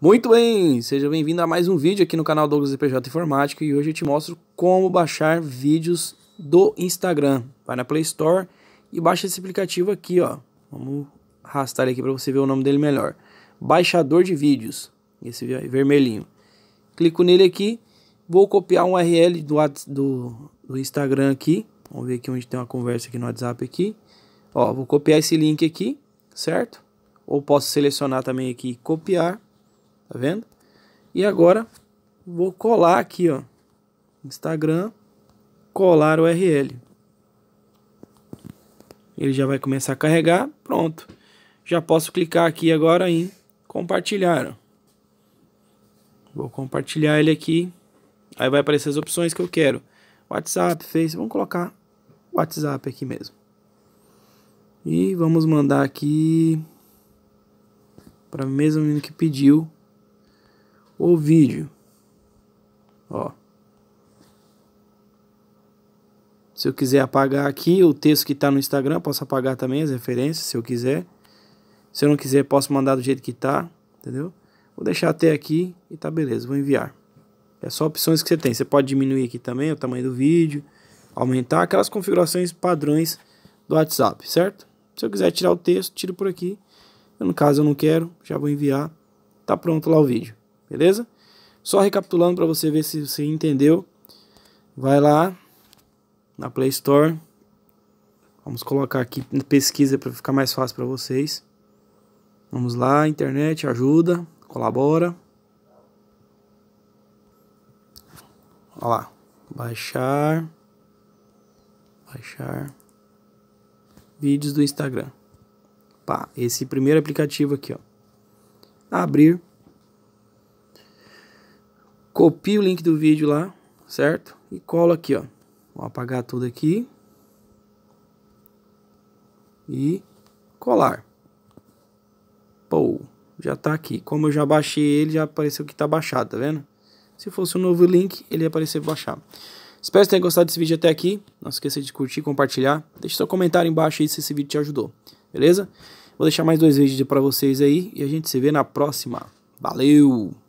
Muito bem, seja bem-vindo a mais um vídeo aqui no canal Douglas EPJ Informática e hoje eu te mostro como baixar vídeos do Instagram. Vai na Play Store e baixa esse aplicativo aqui, ó. Vamos arrastar aqui para você ver o nome dele melhor. Baixador de vídeos, esse vermelhinho. Clico nele aqui, vou copiar um URL do, do, do Instagram aqui. Vamos ver aqui onde tem uma conversa aqui no WhatsApp aqui. Ó, vou copiar esse link aqui, certo? Ou posso selecionar também aqui copiar Tá vendo? E agora vou colar aqui, ó. Instagram, colar URL. Ele já vai começar a carregar, pronto. Já posso clicar aqui agora em compartilhar. Vou compartilhar ele aqui. Aí vai aparecer as opções que eu quero. WhatsApp, Face, vamos colocar WhatsApp aqui mesmo. E vamos mandar aqui para o mesmo menino que pediu o vídeo. Ó. Se eu quiser apagar aqui o texto que está no Instagram, posso apagar também as referências, se eu quiser. Se eu não quiser, posso mandar do jeito que está, entendeu? Vou deixar até aqui e tá beleza, vou enviar. É só opções que você tem. Você pode diminuir aqui também o tamanho do vídeo, aumentar aquelas configurações padrões do WhatsApp, certo? Se eu quiser tirar o texto, tiro por aqui. no caso eu não quero, já vou enviar. Tá pronto lá o vídeo beleza? Só recapitulando para você ver se você entendeu. Vai lá na Play Store. Vamos colocar aqui pesquisa para ficar mais fácil para vocês. Vamos lá, internet ajuda, colabora. Olha lá, baixar, baixar vídeos do Instagram. Pá, esse primeiro aplicativo aqui, ó. Abrir Copio o link do vídeo lá, certo? E colo aqui, ó. Vou apagar tudo aqui. E colar. Pô, já tá aqui. Como eu já baixei ele, já apareceu que tá baixado, tá vendo? Se fosse um novo link, ele ia aparecer baixado. Espero que tenha gostado desse vídeo até aqui. Não esqueça de curtir, compartilhar. Deixe seu comentário embaixo aí se esse vídeo te ajudou. Beleza? Vou deixar mais dois vídeos para vocês aí e a gente se vê na próxima. Valeu!